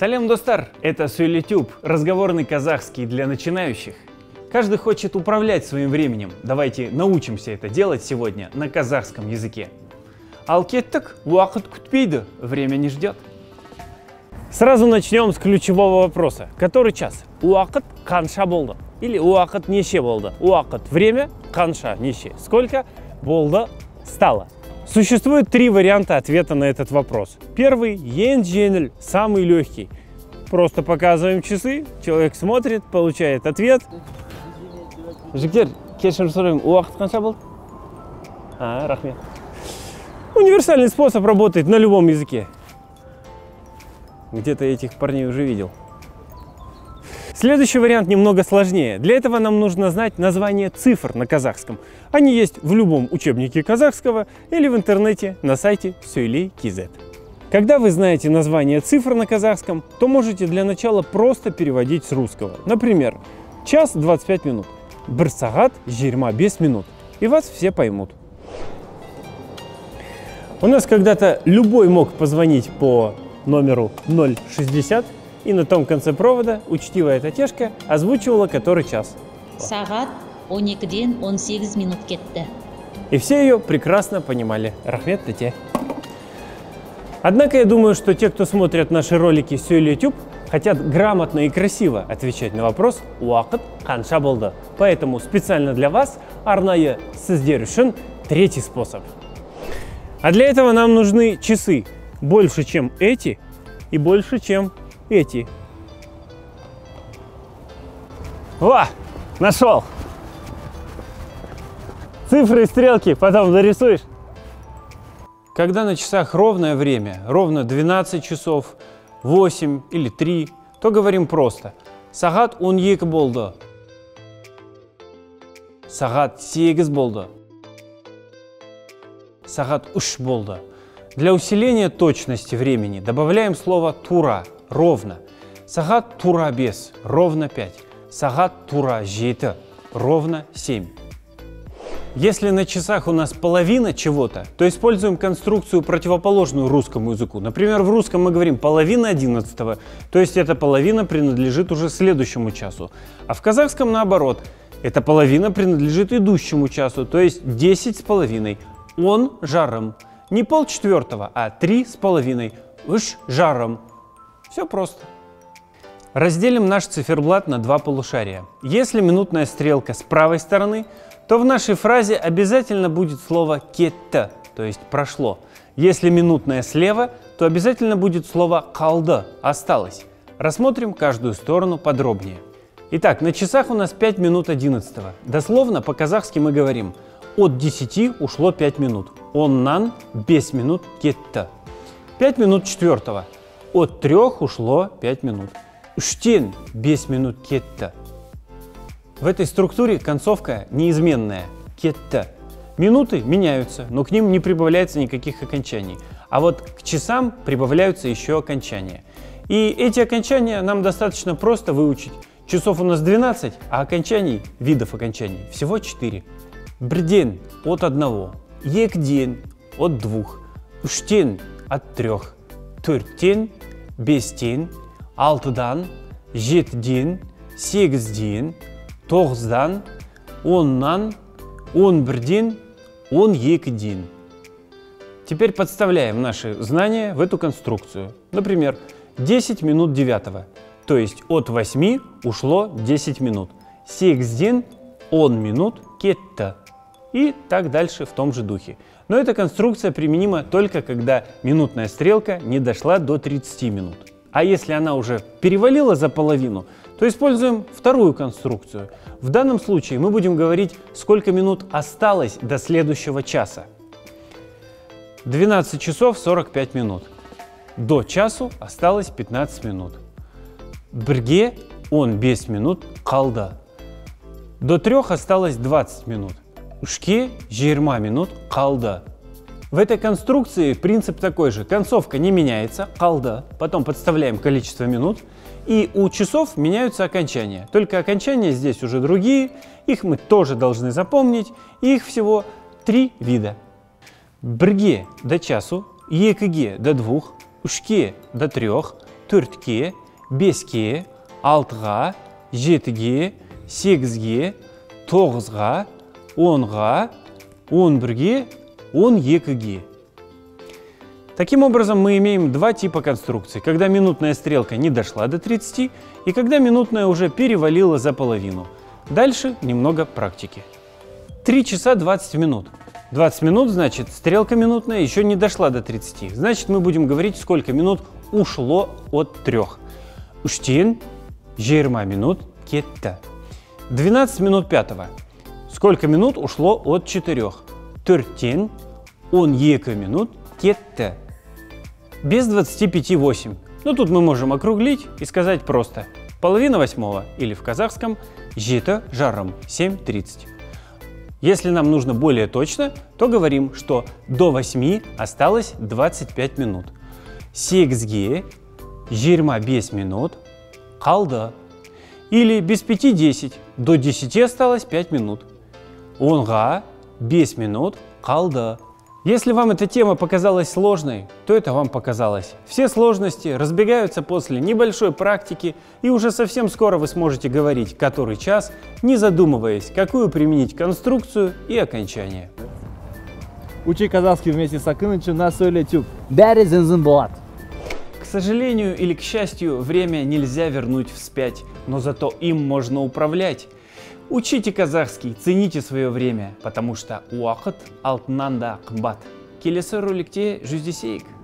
Салем Достар – это Суэлитюб, разговорный казахский для начинающих. Каждый хочет управлять своим временем. Давайте научимся это делать сегодня на казахском языке. Алкеттік уақыт күтпейді, время не ждет. Сразу начнем с ключевого вопроса. Который час? Уақыт қанша болды? Или уақыт неше болды? Уақыт – время, қанша – неше. Сколько болды – стало. Существует три варианта ответа на этот вопрос. Первый – ең самый легкий. Просто показываем часы, человек смотрит, получает ответ. Жігіттер, кешірім сұраймын, уақыт қанша болды? А, рахмет. Универсальный способ работает на любом языке. Где-то этих парней уже видел. Следующий вариант немного сложнее. Для этого нам нужно знать название цифр на казахском. Они есть в любом учебнике казахского или в интернете на сайте Кизет. Когда вы знаете название цифр на казахском, то можете для начала просто переводить с русского. Например, час 25 минут, бір сағат 25 минут. И вас все поймут. У нас когда-то любой мог позвонить по номеру 060 и на том конце провода учтивая татешка озвучивала который час. сағат 12-ден 18 минут кетті И все ее прекрасно понимали. Рахмет тете. Однако я думаю, что те, кто смотрят наши ролики с YouTube, хотят грамотно и красиво отвечать на вопрос «Уақыт қанша болды?». Поэтому специально для вас арнайы сіздер үшін третий способ. А для этого нам нужны часы больше, чем эти, и больше, чем эти. Во! Нашел! Цифры и стрелки потом нарисуешь. Когда на часах ровное время, ровно 12 часов, 8 или 3, то говорим просто. Сағат 12 болды. Сағат 8 болды. Сағат 3 болды. Для усиления точности времени добавляем слово тура – ровно. Сағат тура 5 – ровно 5. Сағат тура 7 – ровно 7. Если на часах у нас половина чего-то, то используем конструкцию, противоположную русскому языку. Например, в русском мы говорим половина одиннадцатого, то есть эта половина принадлежит уже следующему часу. А в казахском наоборот, эта половина принадлежит идущему часу, то есть 10 с половиной. Он жаром. Не пол четвертого, а три с половиной. Уж жаром. Все просто. Разделим наш циферблат на два полушария. Если минутная стрелка с правой стороны, то в нашей фразе обязательно будет слово «кетта», то есть «прошло». Если минутная слева, то обязательно будет слово «калда» – «осталось». Рассмотрим каждую сторону подробнее. Итак, на часах у нас 5 минут 11. Дословно по-казахски мы говорим «от 10 ушло 5 минут». «Оннан» – без минут «кетта». 5 минут 4. От 3 ушло 5 минут. «Уштен» – без минут «кетта». В этой структуре концовка неизменная – кетта. Минуты меняются, но к ним не прибавляется никаких окончаний. А вот к часам прибавляются еще окончания. И эти окончания нам достаточно просто выучить. Часов у нас 12, а окончаний, видов окончаний, всего 4. Брден от одного, екден от двух, уштен от трех, төрттен, бестен, алтыдан, жетіден, сегізден, тоғыздан оннан он бірден он екіден теперь подставляем наши знания в эту конструкцию например 10 минут девятого то есть от 8 ушло 10 минут сегізден он минут кетті и так дальше в том же духе. Но эта конструкция применима только когда минутная стрелка не дошла до 30 минут. А если она уже перевалила за половину, то используем вторую конструкцию. В данном случае мы будем говорить, сколько минут осталось до следующего часа. 12 часов 45 минут. До часу осталось 15 минут. Бірге он без минут қалды. До трех осталось 20 минут. Ушке 20 минут қалды. В этой конструкции принцип такой же. Концовка не меняется, қалды. Потом подставляем количество минут – и у часов меняются окончания. Только окончания здесь уже другие, их мы тоже должны запомнить. их всего три вида. Бірге до часу, екіге до двух, ушке до трех, төртке беске алтыға жетіге сегізге тоғызға онға он бірге он екіге Таким образом, мы имеем два типа конструкций. Когда минутная стрелка не дошла до 30 и когда минутная уже перевалила за половину. Дальше немного практики. 3 часа 20 минут. 20 минут, значит, стрелка минутная еще не дошла до 30. Значит, мы будем говорить, сколько минут ушло от 3. Уштин, жирма минут, кетта. 12 минут пятого. Сколько минут ушло от 4? Тертин, он ека минут, кетта без 25,8. Но тут мы можем округлить и сказать просто половина восьмого или в казахском жито жаром 7.30. Если нам нужно более точно, то говорим, что до 8 осталось 25 минут. Сегізге 25 минут қалды. Или без 5 10. До 10 осталось 5 минут. Онға 5 минут қалды. Если вам эта тема показалась сложной, то это вам показалось. Все сложности разбегаются после небольшой практики, и уже совсем скоро вы сможете говорить который час, не задумываясь, какую применить конструкцию и окончание. Учи казахский вместе с Акынычем на Сөйлетюб. Бәрі зінзін болады. К сожалению или к счастью, время нельзя вернуть вспять, но зато им можно управлять. Учите казахский, цените свое время, потому что уақыт алтыннан да қымбат. Келесі роликте жүздесейік.